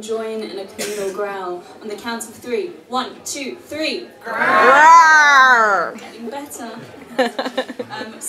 Join in a communal growl on the count of three. One, two, three. Growl! Getting better.